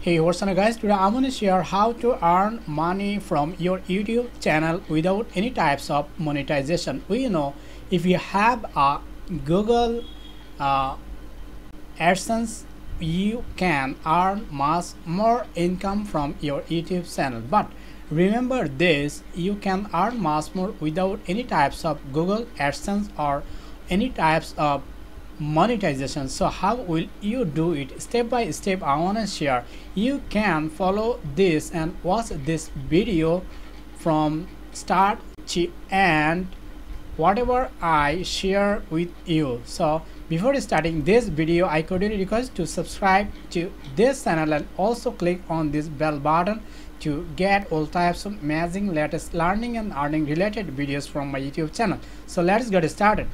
Hey what's up guys? Today I'm gonna share how to earn money from your YouTube channel without any types of monetization. We know if you have a Google uh, AdSense you can earn much more income from your YouTube channel. But remember this you can earn much more without any types of Google AdSense or any types of monetization. So how will you do it? Step by step i want to share. You can follow this and watch this video from start to end whatever i share with you. So before starting this video i could request to subscribe to this channel and also click on this bell button to get all types of amazing latest learning and earning related videos from my youtube channel. So let's get started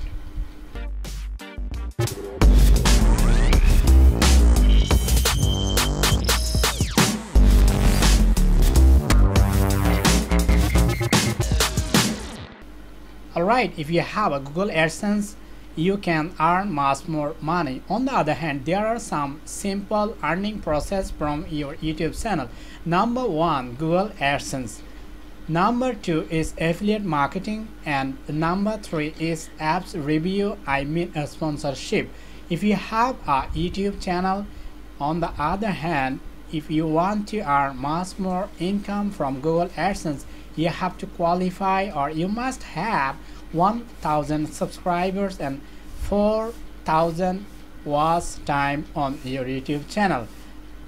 Alright, if you have a Google AdSense, you can earn much more money. On the other hand, there are some simple earning process from your YouTube channel. Number one, Google AdSense. Number two is affiliate marketing and number three is apps review, I mean a sponsorship. If you have a YouTube channel, on the other hand, if you want to earn much more income from Google AdSense, you have to qualify or you must have 1000 subscribers and 4000 watch time on your YouTube channel.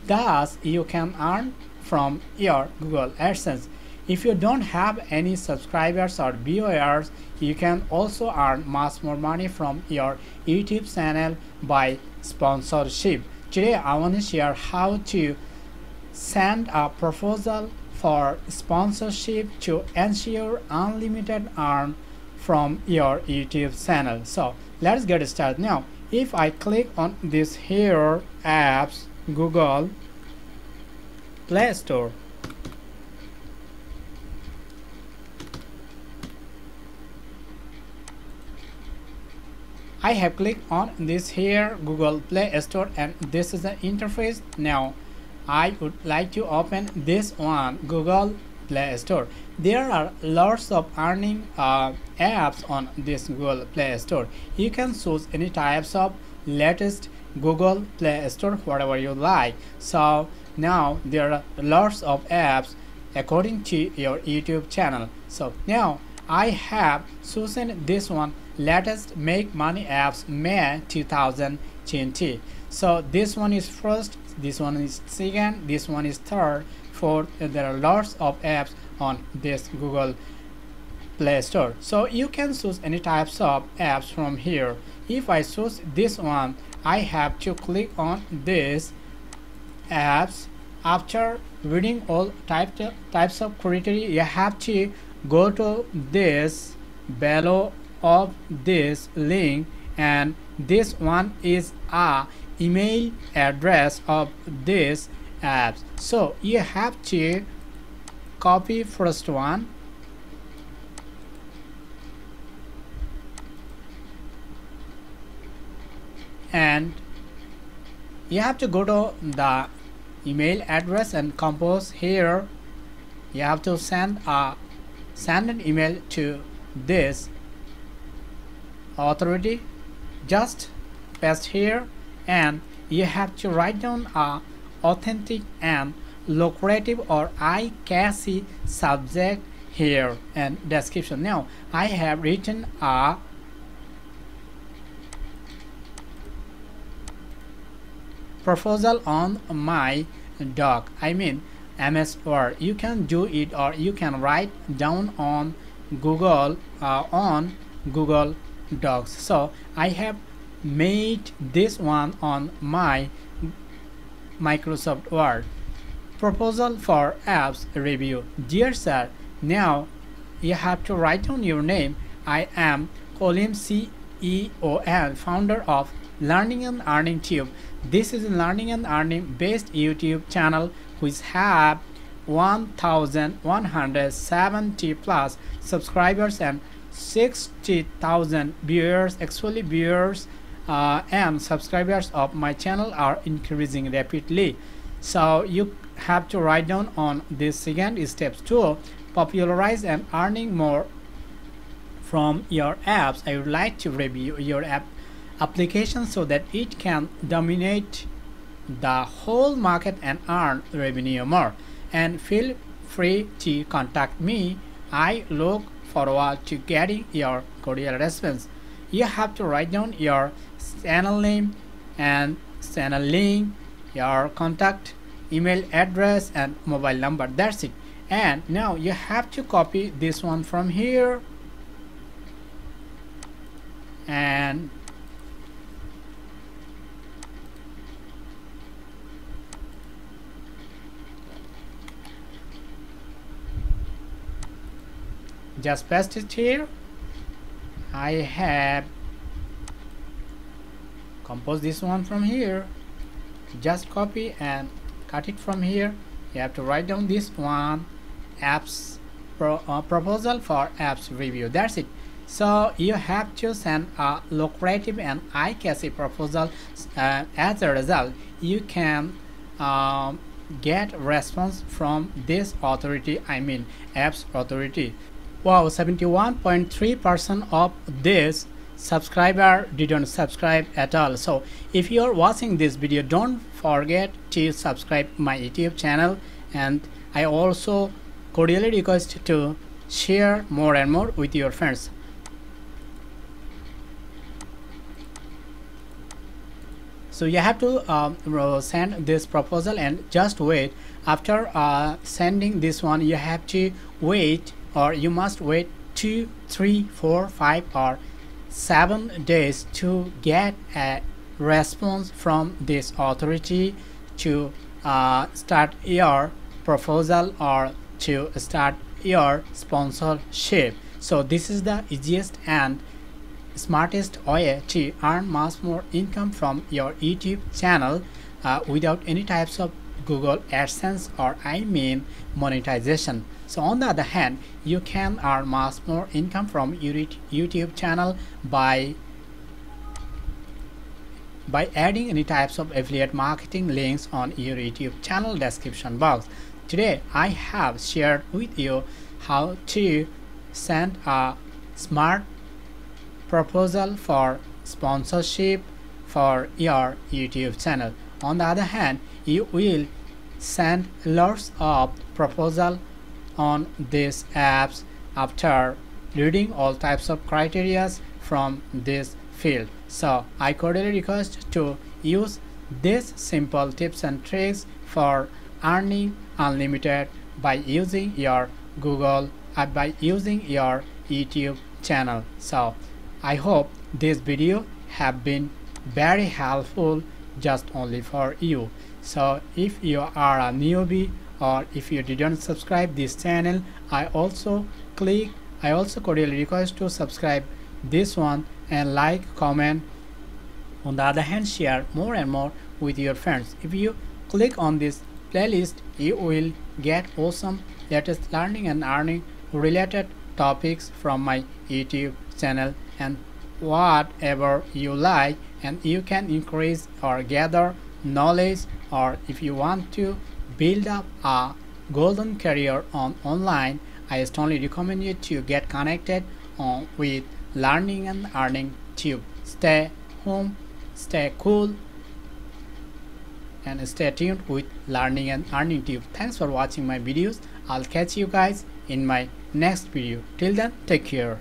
Thus, you can earn from your Google AdSense. If you don't have any subscribers or viewers, you can also earn much more money from your YouTube channel by sponsorship. Today, I want to share how to send a proposal for sponsorship to ensure unlimited earn from your YouTube channel. So let's get started now. If I click on this here apps Google Play Store I have clicked on this here Google Play Store and this is the interface now I would like to open this one Google Play Store. There are lots of earning uh, apps on this Google Play Store. You can choose any types of latest Google Play Store whatever you like. So now there are lots of apps according to your YouTube channel. So now I have chosen this one latest make money apps May 2020. So this one is first this one is second this one is third fourth there are lots of apps on this google play store. So you can choose any types of apps from here. If i choose this one i have to click on this apps. After reading all types of, types of criteria you have to go to this below of this link and this one is a email address of this apps. So you have to copy first one. And you have to go to the email address and compose here. You have to send a send an email to this authority. Just paste here. And you have to write down a authentic and lucrative or eye-catchy subject here and description. Now i have written a proposal on my doc. I mean ms word. You can do it or you can write down on google uh, on google docs. So i have made this one on my Microsoft Word. Proposal for apps review. Dear sir, now you have to write down your name. I am Kalim CEO and founder of Learning and Earning Tube. This is a learning and earning based YouTube channel which have 1170 plus subscribers and 60,000 viewers actually viewers uh, and subscribers of my channel are increasing rapidly. So you have to write down on this second steps to popularize and earning more from your apps. I would like to review your app application so that it can dominate the whole market and earn revenue more. And feel free to contact me. I look forward to getting your cordial response you have to write down your channel name and channel link your contact email address and mobile number. That's it. And now you have to copy this one from here. And just paste it here I have compose this one from here. Just copy and cut it from here. You have to write down this one apps pro, uh, proposal for apps review. That's it. So you have to send a lucrative and eye-catchy proposal uh, as a result. You can um, get response from this authority i mean apps authority wow 71.3 percent of this subscriber didn't subscribe at all. So if you're watching this video don't forget to subscribe my youtube channel. And i also cordially request to share more and more with your friends. So you have to um, send this proposal and just wait. After uh, sending this one you have to wait or you must wait two three four five or seven days to get a response from this authority to uh, start your proposal or to start your sponsorship. So this is the easiest and smartest way to earn much more income from your youtube channel uh, without any types of google adsense or i mean monetization. So on the other hand you can earn much more income from your youtube channel by by adding any types of affiliate marketing links on your youtube channel description box. Today i have shared with you how to send a smart proposal for sponsorship for your youtube channel. On the other hand you will send lots of proposal on these apps after reading all types of criterias from this field. So i cordially request to use these simple tips and tricks for earning unlimited by using your google uh, by using your youtube channel. So i hope this video have been very helpful just only for you so if you are a newbie or if you didn't subscribe this channel i also click i also cordially request to subscribe this one and like comment. On the other hand share more and more with your friends. If you click on this playlist you will get awesome latest learning and earning related topics from my youtube channel. And whatever you like and you can increase or gather knowledge or if you want to build up a golden career on online i strongly recommend you to get connected on with learning and earning tube. Stay home stay cool and stay tuned with learning and earning tube. Thanks for watching my videos. I'll catch you guys in my next video. Till then take care